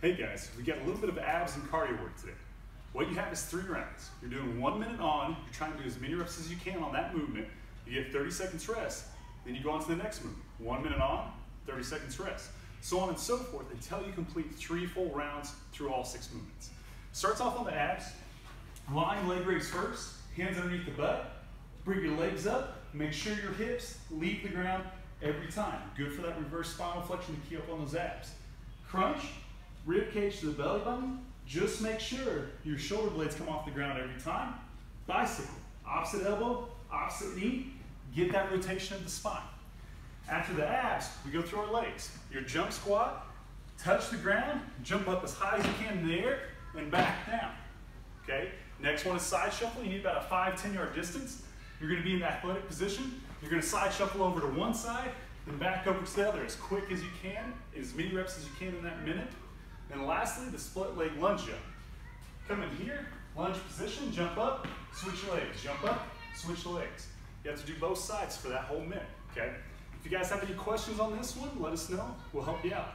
Hey guys, we got a little bit of abs and cardio work today. What you have is three rounds. You're doing one minute on, you're trying to do as many reps as you can on that movement. You get 30 seconds rest, then you go on to the next movement. One minute on, 30 seconds rest. So on and so forth until you complete three full rounds through all six movements. Starts off on the abs, lying leg raise first, hands underneath the butt, bring your legs up, make sure your hips leave the ground every time. Good for that reverse spinal flexion to keep up on those abs. Crunch, rib cage to the belly button. Just make sure your shoulder blades come off the ground every time. Bicycle, opposite elbow, opposite knee. Get that rotation of the spine. After the abs, we go through our legs. Your jump squat, touch the ground, jump up as high as you can in the air, and back down. Okay? Next one is side shuffle. You need about a five, 10 yard distance. You're gonna be in the athletic position. You're gonna side shuffle over to one side, then back over to the other as quick as you can, as many reps as you can in that minute. And lastly, the split leg lunge jump. Come in here, lunge position, jump up, switch legs, jump up, switch legs. You have to do both sides for that whole minute, okay? If you guys have any questions on this one, let us know. We'll help you out.